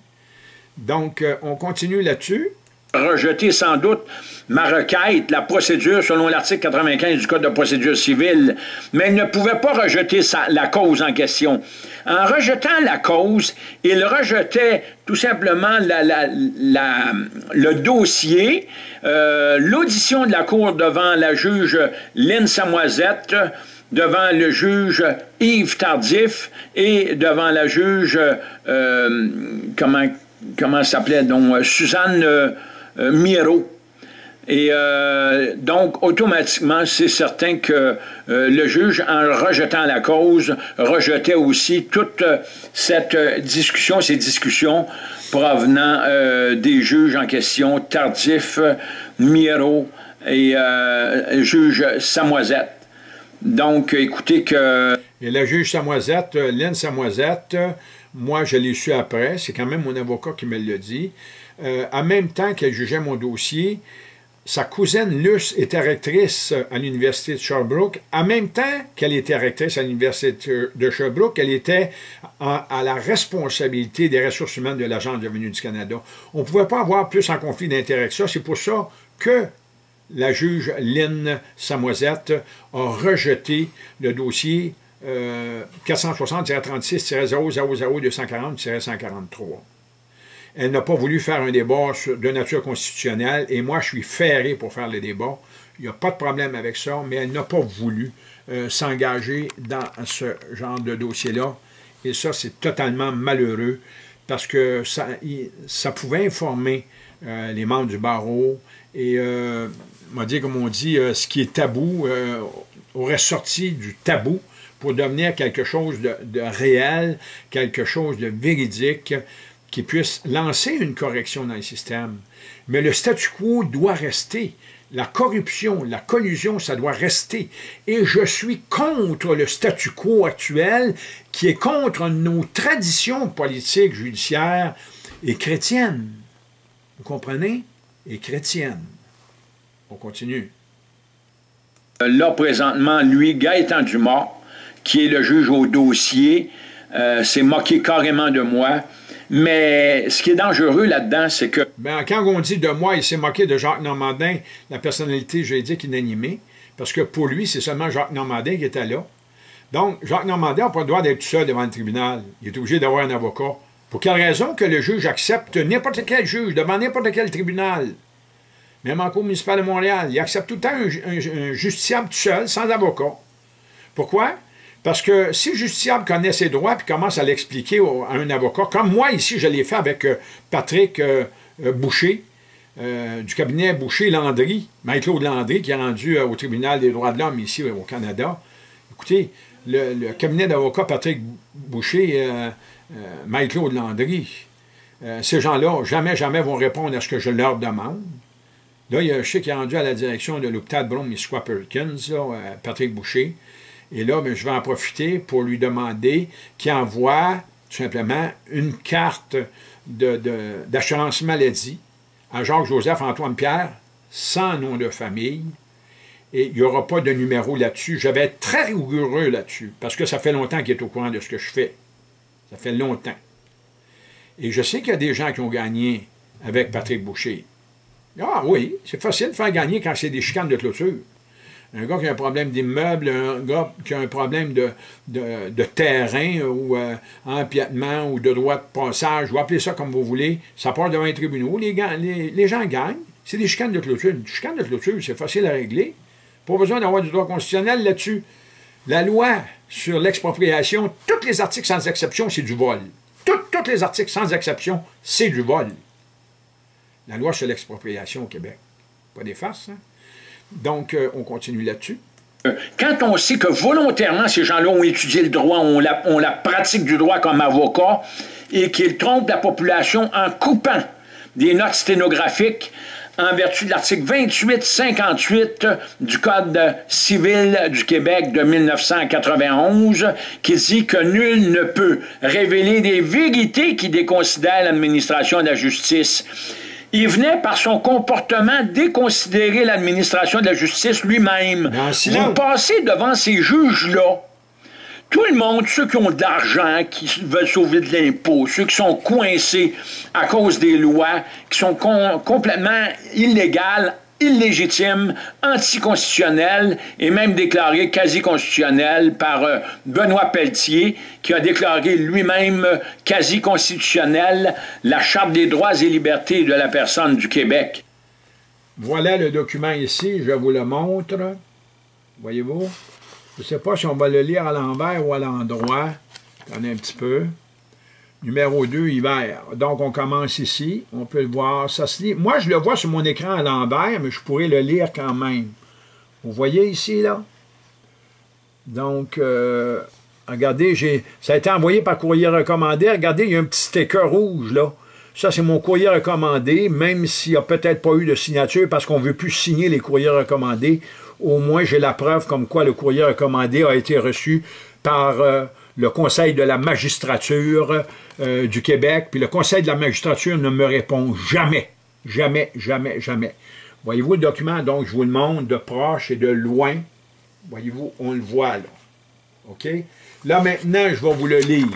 Donc, euh, on continue là-dessus.
Rejeter sans doute ma requête, la procédure selon l'article 95 du Code de procédure civile, mais il ne pouvait pas rejeter la cause en question. En rejetant la cause, il rejetait tout simplement le dossier, euh, l'audition de la Cour devant la juge Lynn Samoisette, devant le juge Yves Tardif et devant la juge, euh, comment, comment s'appelait, donc Suzanne euh, Miro. Et euh, donc, automatiquement, c'est certain que euh, le juge, en rejetant la cause, rejetait aussi toute cette discussion, ces discussions provenant euh, des juges en question, Tardif, Miro et euh, juge Samoisette. Donc, écoutez que...
Et la juge Samoisette, Lynn Samoisette, moi, je l'ai su après, c'est quand même mon avocat qui me l'a dit, euh, en même temps qu'elle jugeait mon dossier, sa cousine Luce était rectrice à l'Université de Sherbrooke. En même temps qu'elle était rectrice à l'Université de Sherbrooke, elle était à, la responsabilité des ressources humaines de l'Agence de revenu du Canada. On ne pouvait pas avoir plus en conflit d'intérêt que ça. C'est pour ça que la juge Lynn Samoisette a rejeté le dossier euh, 460-36-000-240-143. Elle n'a pas voulu faire un débat de nature constitutionnelle et moi, je suis ferré pour faire le débat. Il n'y a pas de problème avec ça, mais elle n'a pas voulu euh, s'engager dans ce genre de dossier-là. Et ça, c'est totalement malheureux parce que ça, pouvait informer euh, les membres du barreau et, euh, on dire, comme on dit, euh, ce qui est tabou euh, aurait sorti du tabou pour devenir quelque chose de, réel, quelque chose de véridique qui puisse lancer une correction dans le système. Mais le statu quo doit rester. La corruption, la collusion, ça doit rester. Et je suis contre le statu quo actuel qui est contre nos traditions politiques, judiciaires et chrétiennes. Vous comprenez? Et chrétiennes. On continue.
Là, présentement, lui, Gaëtan Dumas, qui est le juge au dossier, euh, s'est moqué carrément de moi. Mais ce qui est dangereux là-dedans, c'est que...
Ben, quand on dit de moi, il s'est moqué de Jacques Normandin, la personnalité juridique inanimée, parce que pour lui, c'est seulement Jacques Normandin qui était là. Donc, Jacques Normandin n'a pas le droit d'être tout seul devant le tribunal. Il est obligé d'avoir un avocat. Pour quelle raison que le juge accepte n'importe quel juge devant n'importe quel tribunal? Même en Cour municipale de Montréal, il accepte tout le temps un, un, un justiciable tout seul, sans avocat. Pourquoi? Parce que si le justiciable connaît ses droits et commence à l'expliquer à un avocat, comme moi ici, je l'ai fait avec euh, Patrick euh, Boucher, euh, du cabinet Boucher-Landry, Maître-Claude Landry, qui est rendu euh, au tribunal des droits de l'homme ici au Canada. Écoutez, le, cabinet d'avocats Patrick Boucher, euh, Maître-Claude Landry, ces gens-là, jamais, jamais vont répondre à ce que je leur demande. Là, il y a un chien qui est rendu à la direction de l'hôpital Brown-Misqua Perkins, là, Patrick Boucher. Et là, bien, je vais en profiter pour lui demander qu'il envoie tout simplement une carte d'assurance maladie à Jacques-Joseph-Antoine Pierre, sans nom de famille, et il n'y aura pas de numéro là-dessus. Je vais être très rigoureux là-dessus, parce que ça fait longtemps qu'il est au courant de ce que je fais. Ça fait longtemps. Et je sais qu'il y a des gens qui ont gagné avec Patrick Boucher. Ah oui, c'est facile de faire gagner quand c'est des chicanes de clôture. Un gars qui a un problème d'immeuble, un gars qui a un problème de, de, terrain ou euh, empiètement ou de droit de passage, vous appelez ça comme vous voulez, ça part devant les tribunaux. Les, les, gens gagnent. C'est des chicanes de clôture. Une chicane de clôture, c'est facile à régler. Pas besoin d'avoir du droit constitutionnel là-dessus. La loi sur l'expropriation, tous les articles sans exception, c'est du vol. tous les articles sans exception, c'est du vol. La loi sur l'expropriation au Québec. Pas des farces, hein? Donc, euh, on continue là-dessus.
Euh, quand on sait que volontairement, ces gens-là ont étudié le droit, ont la, pratique du droit comme avocat, et qu'ils trompent la population en coupant des notes sténographiques en vertu de l'article 2858 du Code civil du Québec de 1991, qui dit que nul ne peut révéler des vérités qui déconsidèrent l'administration de la justice il venait par son comportement déconsidérer l'administration de la justice lui-même. Vous passez devant ces juges-là. Tout le monde, ceux qui ont de l'argent, qui veulent sauver de l'impôt, ceux qui sont coincés à cause des lois, qui sont complètement illégales, illégitime, anticonstitutionnel et même déclaré quasi-constitutionnel par euh, Benoît Pelletier, qui a déclaré lui-même quasi-constitutionnel la Charte des droits et libertés de la personne du Québec.
Voilà le document ici, je vous le montre. Voyez-vous? Je ne sais pas si on va le lire à l'envers ou à l'endroit. Attendez un petit peu. Numéro 2, hiver. Donc, on commence ici. On peut le voir. Ça se lit. Moi, je le vois sur mon écran à l'envers, mais je pourrais le lire quand même. Vous voyez ici, là? Donc, euh, regardez, j'ai, ça a été envoyé par courrier recommandé. Regardez, il y a un petit sticker rouge, là. Ça, c'est mon courrier recommandé, même s'il n'y a peut-être pas eu de signature parce qu'on ne veut plus signer les courriers recommandés. Au moins, j'ai la preuve comme quoi le courrier recommandé a été reçu par euh, le Conseil de la magistrature euh, du Québec, puis le Conseil de la magistrature ne me répond jamais, jamais, jamais, jamais. Voyez-vous le document, donc je vous le montre de proche et de loin? Voyez-vous, on le voit là. OK? Là maintenant, je vais vous le lire.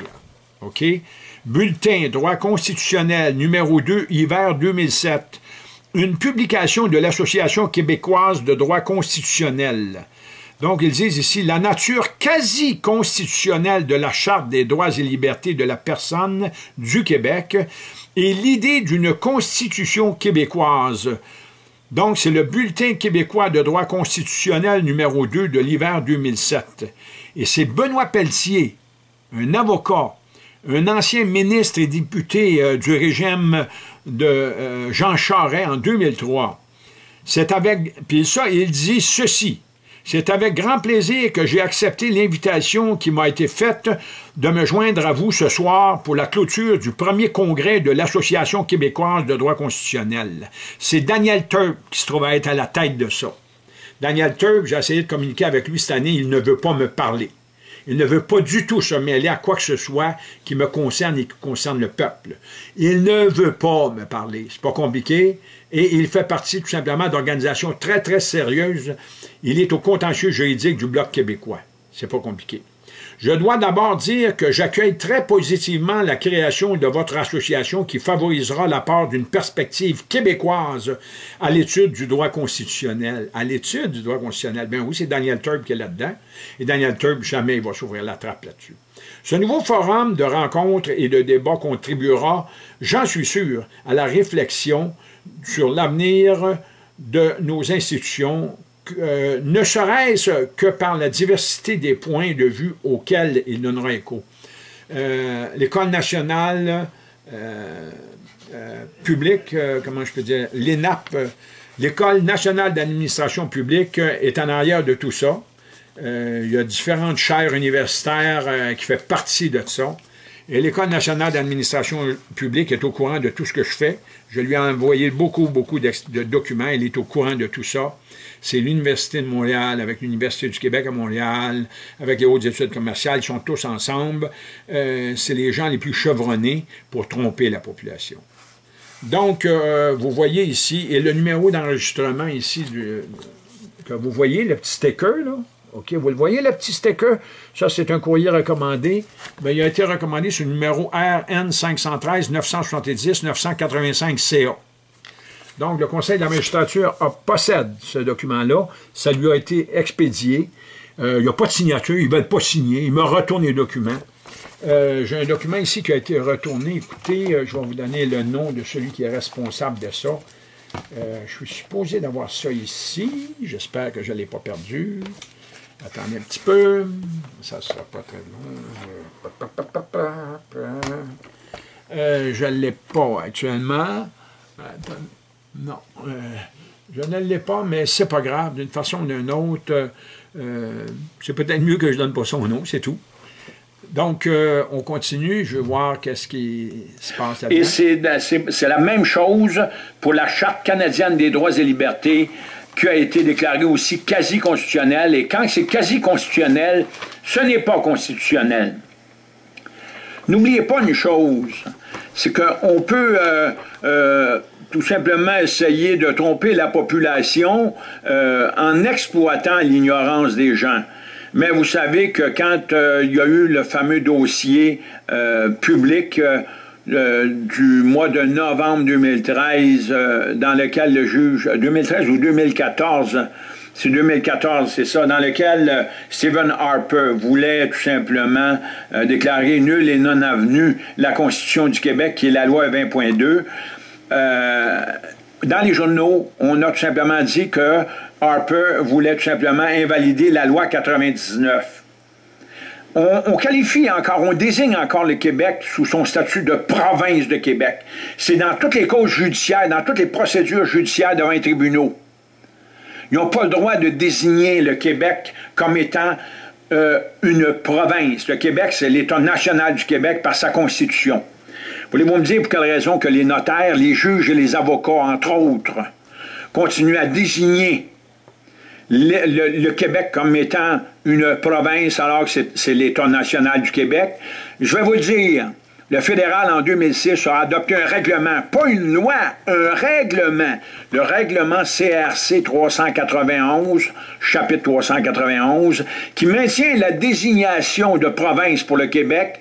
OK? Bulletin droit constitutionnel numéro 2, hiver 2007. Une publication de l'Association québécoise de droit constitutionnel. Donc, ils disent ici, la nature quasi constitutionnelle de la Charte des droits et libertés de la personne du Québec et l'idée d'une constitution québécoise. Donc, c'est le bulletin québécois de droit constitutionnel numéro 2 de l'hiver 2007. Et c'est Benoît Pelletier, un avocat, un ancien ministre et député euh, du régime de euh, Jean Charest en 2003. C'est avec, puis ça, il dit ceci. C'est avec grand plaisir que j'ai accepté l'invitation qui m'a été faite de me joindre à vous ce soir pour la clôture du premier congrès de l'Association québécoise de droit constitutionnel. C'est Daniel Turp qui se trouve à être à la tête de ça. Daniel Turp, j'ai essayé de communiquer avec lui cette année, il ne veut pas me parler. Il ne veut pas du tout se mêler à quoi que ce soit qui me concerne et qui concerne le peuple. Il ne veut pas me parler. C'est pas compliqué. Et il fait partie tout simplement d'organisations très, très sérieuses il est au contentieux juridique du Bloc québécois. C'est pas compliqué. Je dois d'abord dire que j'accueille très positivement la création de votre association qui favorisera l'apport d'une perspective québécoise à l'étude du droit constitutionnel. À l'étude du droit constitutionnel. Ben oui, c'est Daniel Turb qui est là-dedans. Et Daniel Turb, jamais il va s'ouvrir la trappe là-dessus. Ce nouveau forum de rencontres et de débats contribuera, j'en suis sûr, à la réflexion sur l'avenir de nos institutions euh, ne serait-ce que par la diversité des points de vue auxquels il donnera écho. Euh, L'École nationale euh, publique, comment je peux dire, l'ENAP, l'École nationale d'administration publique est en arrière de tout ça. il y a différentes chaires universitaires qui font partie de ça. Et l'École nationale d'administration publique est au courant de tout ce que je fais. Je lui ai envoyé beaucoup, beaucoup de documents. Elle est au courant de tout ça c'est l'Université de Montréal avec l'Université du Québec à Montréal, avec les hautes études commerciales, ils sont tous ensemble. Euh, c'est les gens les plus chevronnés pour tromper la population. Donc, euh, vous voyez ici, et le numéro d'enregistrement ici, que vous voyez, le petit sticker, là, OK, vous le voyez, le petit sticker? Ça, c'est un courrier recommandé. Bien, il a été recommandé sur le numéro RN 513-970-985-CA. Donc, le Conseil de la magistrature possède ce document-là. Ça lui a été expédié. Euh, il n'y a pas de signature, ils ne veulent pas signer. Il me retourne les documents. Euh, J'ai un document ici qui a été retourné. Écoutez, euh, je vais vous donner le nom de celui qui est responsable de ça. Je suis supposé d'avoir ça ici. J'espère que je ne l'ai pas perdu. Attendez un petit peu. Ça ne sera pas très long. Euh, je ne l'ai pas actuellement. non. Euh, je ne l'ai pas, mais c'est pas grave. D'une façon ou d'une autre, euh, c'est peut-être mieux que je ne donne pas son nom, c'est tout. Donc, on continue. Je veux voir qu'est-ce qui se passe là
Et c'est la même chose pour la Charte canadienne des droits et libertés qui a été déclarée aussi quasi constitutionnelle. Et quand c'est quasi constitutionnel, ce n'est pas constitutionnel. N'oubliez pas une chose, c'est qu'on peut euh, euh, tout simplement essayer de tromper la population euh, en exploitant l'ignorance des gens. Mais vous savez que quand il y a eu le fameux dossier public du mois de novembre 2013, dans lequel le juge, 2013 ou 2014, c'est 2014, c'est ça, dans lequel Stephen Harper voulait tout simplement déclarer nul et non avenu la Constitution du Québec, qui est la loi 20.2. Euh, dans les journaux, on a tout simplement dit que Harper voulait tout simplement invalider la loi 99. On, qualifie encore, on désigne encore le Québec sous son statut de province de Québec. C'est dans toutes les causes judiciaires, dans toutes les procédures judiciaires devant les tribunaux. Ils n'ont pas le droit de désigner le Québec comme étant euh, une province. Le Québec, c'est l'État national du Québec par sa constitution. Voulez-vous me dire pour quelle raison que les notaires, les juges et les avocats, entre autres, continuent à désigner le, Québec comme étant une province alors que c'est l'État national du Québec? Je vais vous le dire. Le fédéral, en 2006, a adopté un règlement, pas une loi, un règlement. Le règlement CRC 391, chapitre 391, qui maintient la désignation de province pour le Québec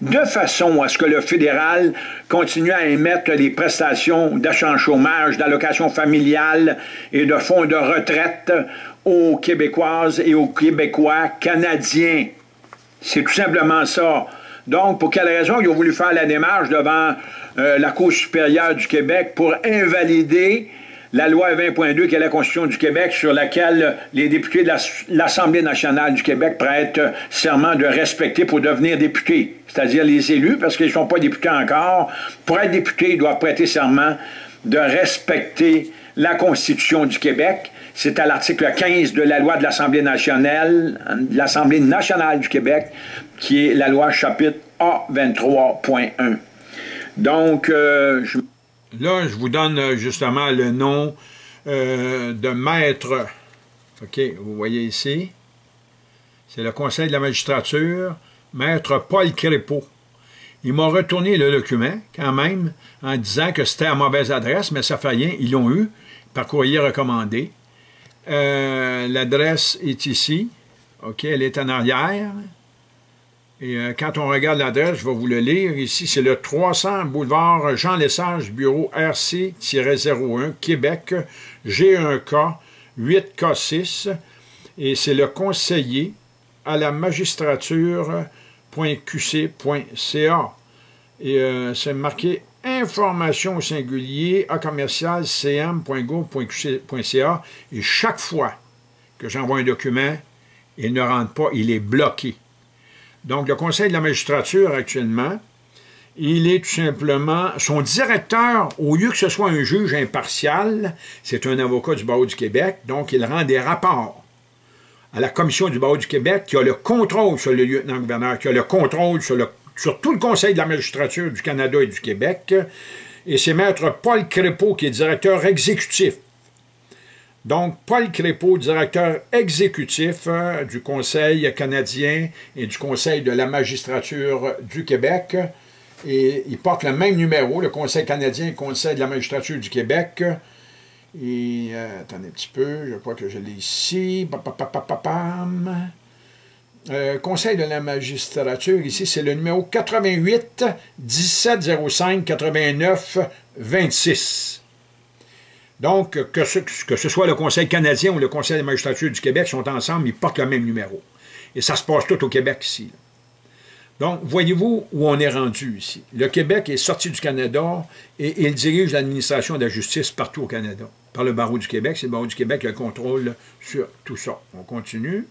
de façon à ce que le fédéral continue à émettre les prestations d'achat chômage, d'allocation familiale et de fonds de retraite aux Québécoises et aux Québécois canadiens. C'est tout simplement ça. Donc, pour quelle raison ils ont voulu faire la démarche devant euh, la Cour supérieure du Québec pour invalider la loi 20.2 qui est la Constitution du Québec sur laquelle les députés de l'Assemblée nationale du Québec prêtent serment de respecter pour devenir députés, c'est-à-dire les élus, parce qu'ils ne sont pas députés encore. Pour être députés, ils doivent prêter serment de respecter la Constitution du Québec. C'est à l'article 15 de la loi de l'Assemblée nationale, l'Assemblée nationale du Québec, qui est la loi chapitre A23.1. Donc, euh, je...
Là, je vous donne euh, justement le nom euh, de maître. OK, vous voyez ici. C'est le Conseil de la magistrature, maître Paul Crépeau. Il m'a retourné le document, quand même, en disant que c'était à mauvaise adresse, mais ça fait rien, ils l'ont eu, par courrier recommandé. L'adresse est ici. OK, elle est en arrière. Et euh, quand on regarde l'adresse, je vais vous le lire. Ici, c'est le 300 boulevard Jean Lesage, bureau RC-01, Québec, G1K, 8K6. Et c'est le conseiller à la magistrature.qc.ca. Et euh, c'est marqué information au singulier à commercial cm.go.qc.ca. Et chaque fois que j'envoie un document, il ne rentre pas, il est bloqué. Donc, le Conseil de la magistrature, actuellement, il est tout simplement, son directeur, au lieu que ce soit un juge impartial, c'est un avocat du barreau du Québec, donc il rend des rapports à la commission du barreau du Québec qui a le contrôle sur le lieutenant-gouverneur, qui a le contrôle sur, sur tout le Conseil de la magistrature du Canada et du Québec, et c'est maître Paul Crépeau qui est directeur exécutif donc, Paul Crépeau, directeur exécutif euh, du Conseil canadien et du Conseil de la magistrature du Québec. Et ils portent le même numéro, le Conseil canadien et le Conseil de la magistrature du Québec. Et, euh, attendez un petit peu, je crois que je l'ai ici. Euh, Conseil de la magistrature, ici, c'est le numéro 88 1705 89 26. Donc, que ce, que ce soit le Conseil canadien ou le Conseil de la magistrature du Québec sont ensemble, ils portent le même numéro. Et ça se passe tout au Québec ici. Donc, voyez-vous où on est rendu ici? Le Québec est sorti du Canada et il dirige l'administration de la justice partout au Canada. Par le barreau du Québec, c'est le barreau du Québec qui a le contrôle sur tout ça. On continue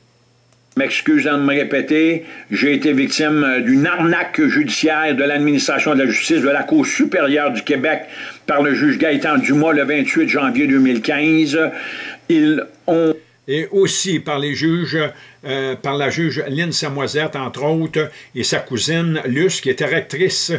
m'excusant de me répéter, j'ai été victime euh, d'une arnaque judiciaire de l'administration de la justice de la Cour supérieure du Québec par le juge Gaëtan Dumas le 28 janvier 2015. Ils ont
et aussi par les juges, euh, par la juge Lynn Samoisette, entre autres, et sa cousine Luce, qui était rectrice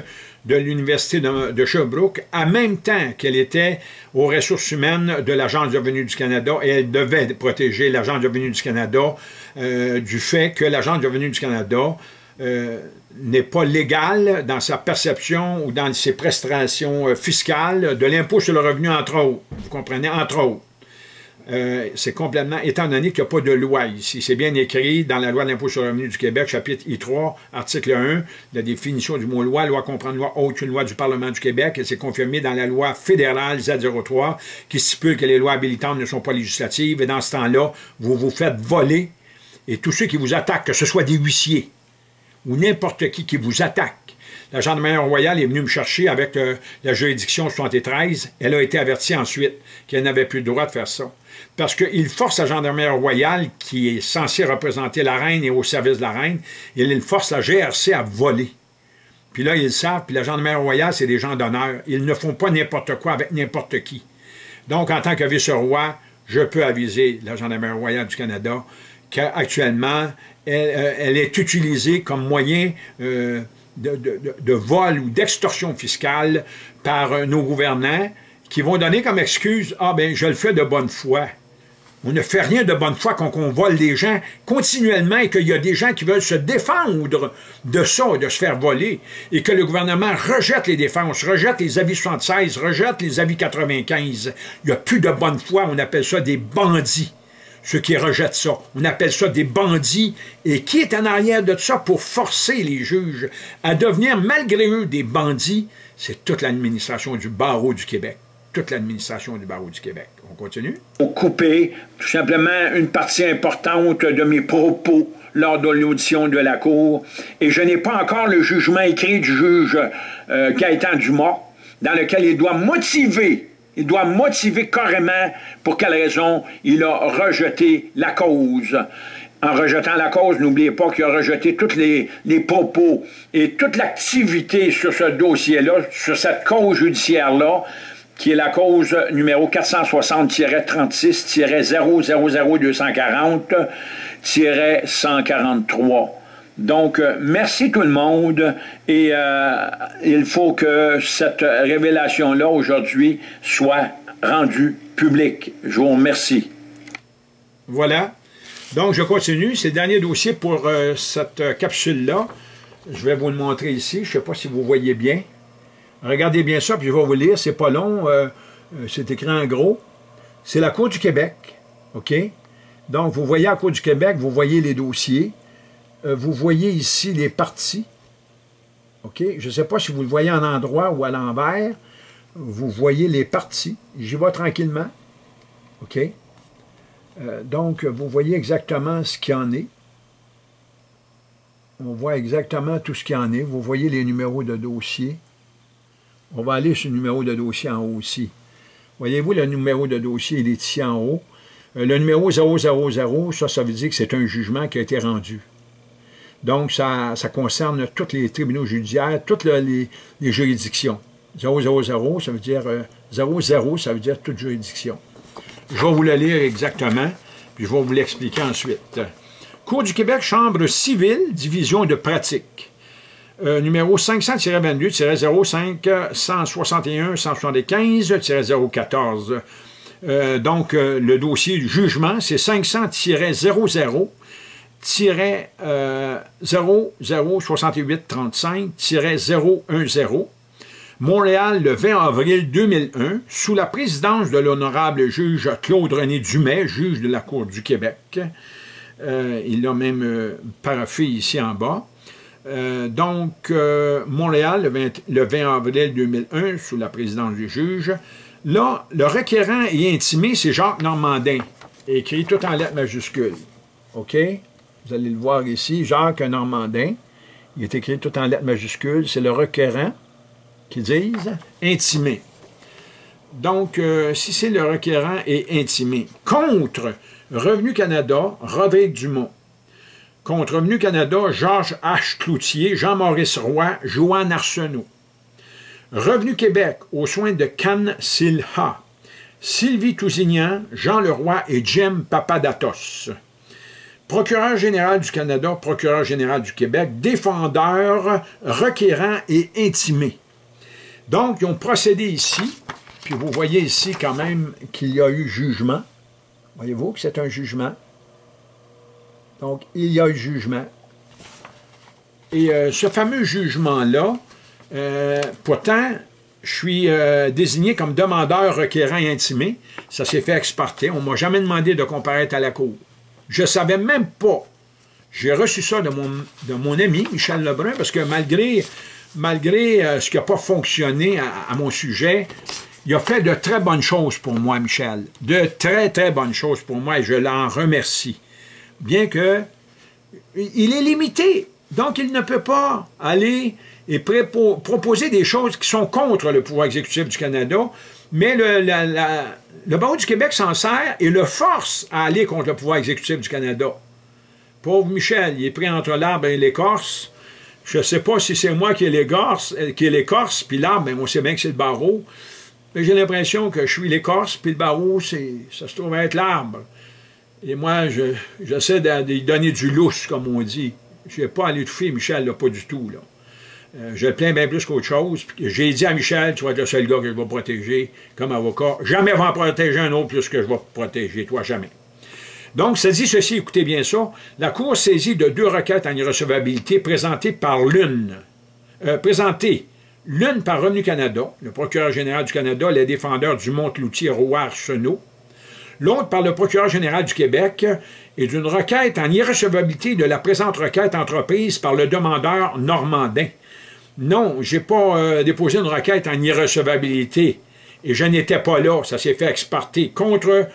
de l'Université de, Sherbrooke, en même temps qu'elle était aux ressources humaines de l'Agence de revenus du Canada, et elle devait protéger l'Agence de revenus du Canada euh, du fait que l'Agence de revenus du Canada euh, n'est pas légale dans sa perception ou dans ses prestations fiscales de l'impôt sur le revenu, entre autres. Vous comprenez, entre autres. Euh, c'est complètement, étant donné qu'il n'y a pas de loi ici. C'est bien écrit dans la loi de l'impôt sur le revenu du Québec, chapitre I3, article 1, la définition du mot loi. Loi comprend loi autre loi du Parlement du Québec. Elle s'est confirmée dans la loi fédérale Z03, qui stipule que les lois habilitantes ne sont pas législatives. Et dans ce temps-là, vous vous faites voler. Et tous ceux qui vous attaquent, que ce soit des huissiers ou n'importe qui qui vous attaque, la gendarmerie royale est venue me chercher avec euh, la juridiction 73. Elle a été avertie ensuite qu'elle n'avait plus le droit de faire ça parce qu'il force la gendarmerie royale, qui est censée représenter la reine et au service de la reine, il force la GRC à voler. Puis là, ils le savent, puis la gendarmerie royale, c'est des gens d'honneur. Ils ne font pas n'importe quoi avec n'importe qui. Donc, en tant que vice-roi, je peux aviser la gendarmerie royale du Canada qu'actuellement, elle, euh, elle, est utilisée comme moyen euh, de, vol ou d'extorsion fiscale par euh, nos gouvernants qui vont donner comme excuse « Ah, ben je le fais de bonne foi ». On ne fait rien de bonne foi quand on vole des gens continuellement et qu'il y a des gens qui veulent se défendre de ça, de se faire voler, et que le gouvernement rejette les défenses, rejette les avis 76, rejette les avis 95. Il n'y a plus de bonne foi, on appelle ça des bandits, ceux qui rejettent ça. On appelle ça des bandits. Et qui est en arrière de ça pour forcer les juges à devenir, malgré eux, des bandits? C'est toute l'administration du barreau du Québec toute l'administration du barreau du Québec. On continue?
Pour couper tout simplement une partie importante de mes propos lors de l'audition de la Cour, et je n'ai pas encore le jugement écrit du juge euh, Gaëtan Dumas, dans lequel il doit motiver, il doit motiver carrément pour quelle raison il a rejeté la cause. En rejetant la cause, n'oubliez pas qu'il a rejeté tous les, les propos et toute l'activité sur ce dossier-là, sur cette cause judiciaire-là, qui est la cause numéro 460-36-000240-143. Donc, euh, merci tout le monde et euh, il faut que cette révélation-là aujourd'hui soit rendue publique. Je vous remercie.
Voilà. Donc, je continue. C'est le dernier dossier pour euh, cette capsule-là. Je vais vous le montrer ici. Je ne sais pas si vous voyez bien. Regardez bien ça, puis je vais vous lire, c'est pas long, c'est écrit en gros. C'est la Cour du Québec, OK? Donc, vous voyez la Cour du Québec, vous voyez les dossiers, vous voyez ici les parties, OK? Je ne sais pas si vous le voyez en endroit ou à l'envers, vous voyez les parties. J'y vais tranquillement, OK? donc, vous voyez exactement ce qu'il en est. On voit exactement tout ce qu'il en est. Vous voyez les numéros de dossier. On va aller sur le numéro de dossier en haut aussi. Voyez-vous, le numéro de dossier, il est ici en haut? Euh, le numéro 000, ça, ça veut dire que c'est un jugement qui a été rendu. Donc, ça, concerne tous les tribunaux judiciaires, toutes les, juridictions. 000, ça veut dire 00, euh, ça veut dire toute juridiction. Je vais vous le lire exactement, puis je vais vous l'expliquer ensuite. Cour du Québec, Chambre civile, division de pratique. Euh, numéro 500-22-05-161-175-014. Euh, donc, le dossier du jugement, c'est 500-00 006835-010 Montréal, le 20 avril 2001, sous la présidence de l'honorable juge Claude-René Dumais, juge de la Cour du Québec. Euh, il l'a même euh, paraffé ici en bas. Euh, donc, Montréal, le 20, le 20, avril 2001, sous la présidence du juge. Là, le requérant et intimé, c'est Jacques Normandin, écrit tout en lettres majuscules. OK? Vous allez le voir ici, Jacques Normandin. Il est écrit tout en lettres majuscules. C'est le requérant qui disent intimé. Donc, euh, si c'est le requérant et intimé. Contre Revenu Canada, Rodrigue Dumont. Contre Revenu Canada, Georges H. Cloutier, Jean-Maurice Roy, Joanne Arsenault. Revenu Québec, aux soins de Can Silha. Sylvie Tousignan, Jean Leroy et Jim Papadatos. Procureur général du Canada, procureur général du Québec, défendeur, requérant et intimé. Donc, ils ont procédé ici, puis vous voyez ici quand même qu'il y a eu jugement. Voyez-vous que c'est un jugement? Donc, il y a eu jugement. Et euh, ce fameux jugement-là, euh, pourtant, je suis euh, désigné comme demandeur requérant intimé. Ça s'est fait exporter. On ne m'a jamais demandé de comparaître à la cour. Je ne savais même pas. J'ai reçu ça de mon, de mon ami, Michel Lebrun, parce que malgré malgré euh, ce qui n'a pas fonctionné à, mon sujet, il a fait de très bonnes choses pour moi, Michel. De très, très bonnes choses pour moi et je l'en remercie. Bien que il est limité. Donc, il ne peut pas aller et proposer des choses qui sont contre le pouvoir exécutif du Canada, mais le, le barreau du Québec s'en sert et le force à aller contre le pouvoir exécutif du Canada. Pauvre Michel, il est pris entre l'arbre et l'écorce. Je ne sais pas si c'est moi qui ai l'écorce, euh, l'écorce, puis l'arbre, ben, on sait bien que c'est le barreau. Mais j'ai l'impression que je suis l'écorce, puis le barreau, ça se trouve être l'arbre. Et moi, j'essaie de, lui donner du lousse, comme on dit. Je n'ai pas à l'étouffer, Michel, là, pas du tout. Là. Euh, je le plains bien plus qu'autre chose. J'ai dit à Michel, tu vas être le seul gars que je vais protéger comme avocat. Jamais va en protéger un autre plus que je vais protéger, toi, jamais. Donc, ça dit ceci, écoutez bien ça. La Cour saisit de deux requêtes en irrecevabilité présentées par l'une. Euh, présentées l'une par Revenu Canada, le procureur général du Canada, les défendeurs du Montloutier Rouard Chenot, l'autre par le procureur général du Québec, et d'une requête en irrecevabilité de la présente requête entreprise par le demandeur normandin. Non, je n'ai pas euh, déposé une requête en irrecevabilité. Et je n'étais pas là, ça s'est fait exporter contre